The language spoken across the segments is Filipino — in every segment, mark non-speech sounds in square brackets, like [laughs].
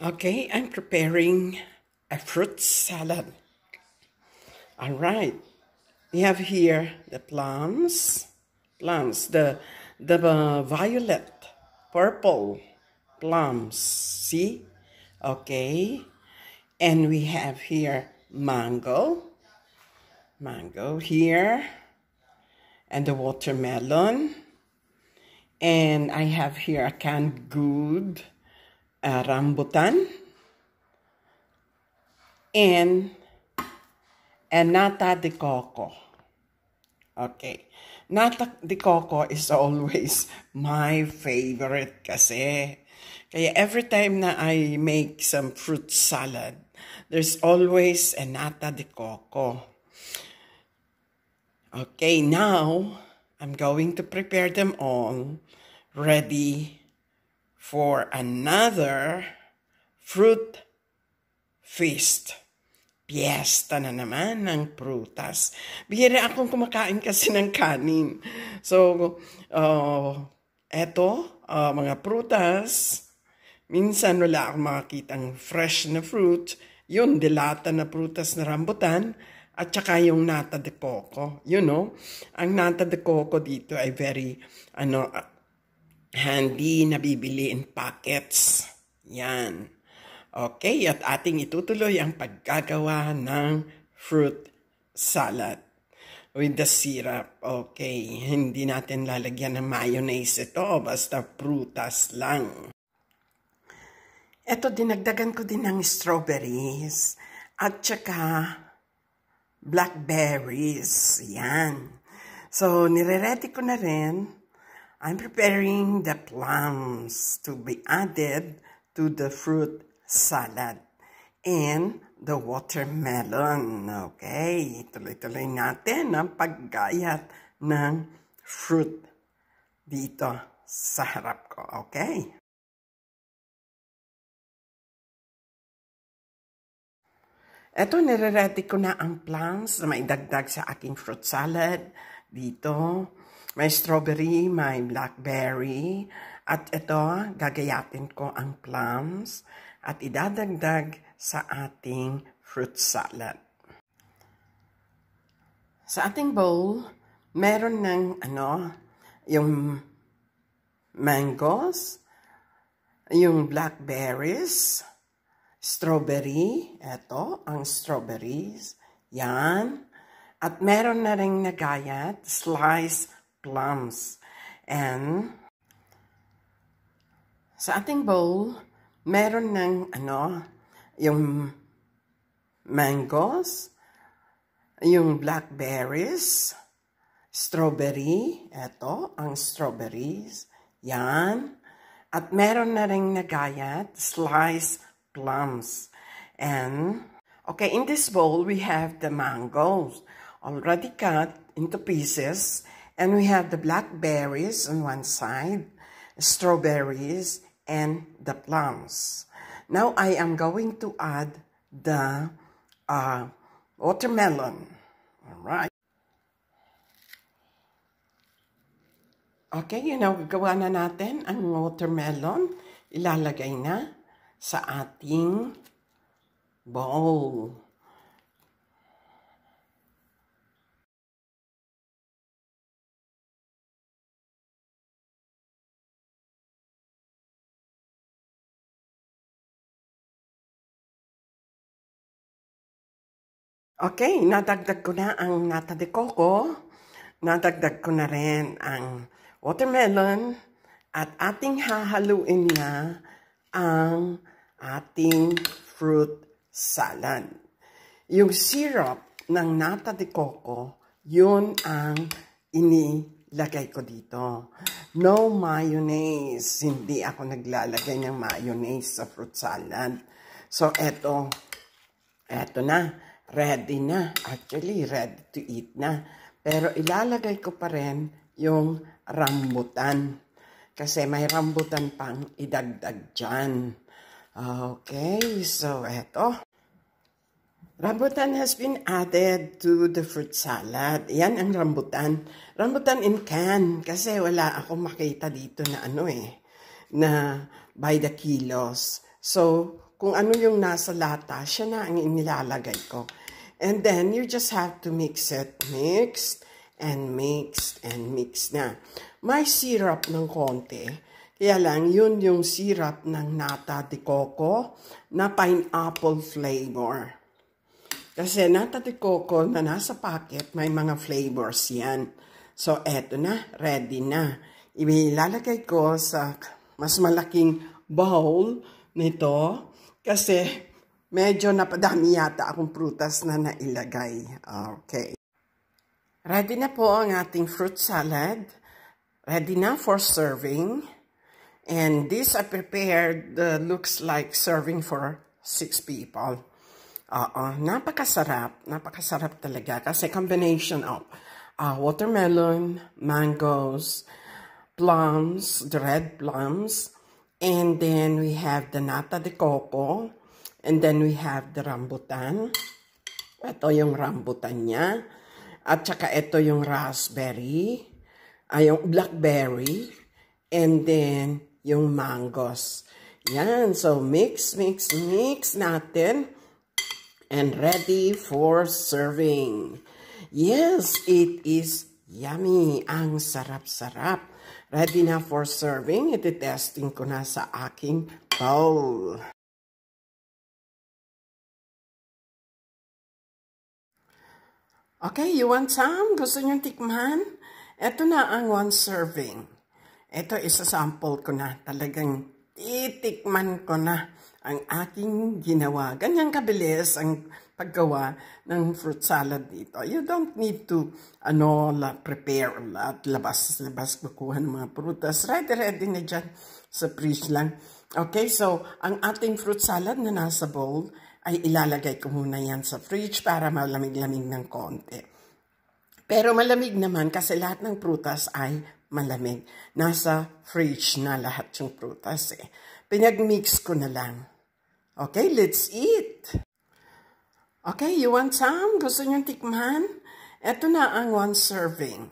Okay, I'm preparing a fruit salad. All right. We have here the plums, plums, the the violet, purple plums. See? Okay. And we have here mango, mango here, and the watermelon. And I have here a canned good uh, rambutan and a nata de coco. Okay. Nata de coco is always [laughs] my favorite kasi. Kaya every time na I make some fruit salad, there's always a nata de coco. Okay, now I'm going to prepare them all ready for another fruit feast. Piesta na naman ng prutas. Bihira akong kumakain kasi [laughs] ng kanin. So, uh, eto, uh, mga prutas, minsan wala akong makakitang fresh na fruit. Yun, dilata na prutas na rambutan at saka yung nata de coco. You know, ang nata de coco dito ay very, ano, handy na bibili in packets. Yan. Okay, at ating itutuloy ang paggagawa ng fruit salad with the syrup. Okay, hindi natin lalagyan ng mayonnaise ito, basta prutas lang. Ito, dinagdagan ko din ng strawberries at saka blackberries. Yan. So, nire-ready ko na rin. I'm preparing the plums to be added to the fruit salad and the watermelon. Okay, tuloy-tuloy natin ang paggayat ng fruit dito sa harap ko. Okay? Ito, nire-ready ko na ang plums na maidagdag sa aking fruit salad dito. May strawberry, may blackberry, at ito, gagayatin ko ang plums at idadagdag sa ating fruit salad. Sa ating bowl, meron ng ano, yung mangoes, yung blackberries, strawberry, eto, ang strawberries, yan. At meron na rin nagayat, sliced plums. And sa ating bowl, meron ng ano, yung mangoes, yung blackberries, strawberry, eto, ang strawberries, yan. At meron na rin nagayat, sliced plums. And, okay, in this bowl, we have the mangoes already cut into pieces. And we have the blackberries on one side, strawberries, and the plums. Now I am going to add the uh, watermelon. All right. Okay, you know, gawa na natin ang watermelon. Ilalagay na sa ating bowl. Okay, nadagdag ko na ang nata de coco. Nadagdag ko na rin ang watermelon. At ating hahaluin na ang ating fruit salad. Yung syrup ng nata de coco, yun ang inilagay ko dito. No mayonnaise. Hindi ako naglalagay ng mayonnaise sa fruit salad. So, eto. Eto na ready na. Actually, ready to eat na. Pero ilalagay ko pa rin yung rambutan. Kasi may rambutan pang idagdag dyan. Okay, so eto. Rambutan has been added to the fruit salad. Yan ang rambutan. Rambutan in can. Kasi wala ako makita dito na ano eh, na by the kilos. So, kung ano yung nasa lata, siya na ang inilalagay ko. And then, you just have to mix it. Mix and mix and mix na. May syrup ng konti. Kaya lang, yun yung syrup ng nata de coco na pineapple flavor. Kasi nata de coco na nasa packet, may mga flavors yan. So, eto na, ready na. Ilalagay ko sa mas malaking bowl nito kasi medyo napadami yata akong prutas na nailagay. Okay. Ready na po ang ating fruit salad. Ready na for serving. And this I prepared uh, looks like serving for six people. Oo, napakasarap. Napakasarap talaga kasi combination of uh, watermelon, mangoes, plums, the red plums, And then we have the nata de coco. And then we have the rambutan. Ito yung rambutan niya. At saka ito yung raspberry. Ay, yung blackberry. And then yung mangoes. Yan. So, mix, mix, mix natin. And ready for serving. Yes, it is yummy. Ang sarap-sarap. Ready na for serving. Iti-testing ko na sa aking bowl. Okay, you want some? Gusto nyo tikman? Ito na ang one serving. Ito, isa-sample ko na. Talagang titikman ko na ang aking ginawa. Ganyan kabilis ang paggawa ng fruit salad dito. You don't need to ano, la, prepare at labas-labas kukuha ng mga prutas. Ready-ready na dyan sa fridge lang. Okay, so ang ating fruit salad na nasa bowl ay ilalagay ko muna yan sa fridge para malamig-lamig ng konti. Pero malamig naman kasi lahat ng prutas ay malamig. Nasa fridge na lahat yung prutas eh. Pinag-mix ko na lang. Okay, let's eat! Okay, you want some? Gusto nyo tikman? Ito na ang one serving.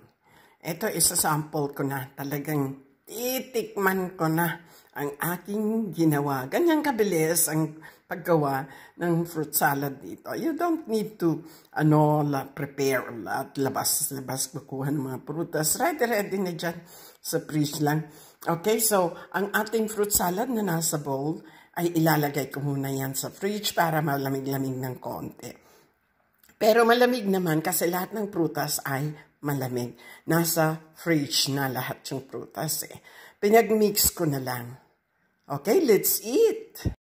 Ito, isa-sample ko na. Talagang titikman ko na ang aking ginawa. Ganyan kabilis ang paggawa ng fruit salad dito. You don't need to ano, la, prepare at labas-labas kukuha ng mga prutas. Ready-ready na dyan sa fridge lang. Okay, so ang ating fruit salad na nasa bowl, ay ilalagay ko muna yan sa fridge para malamig-lamig ng konti. Pero malamig naman kasi lahat ng prutas ay malamig. Nasa fridge na lahat yung prutas eh. Pinag-mix ko na lang. Okay, let's eat!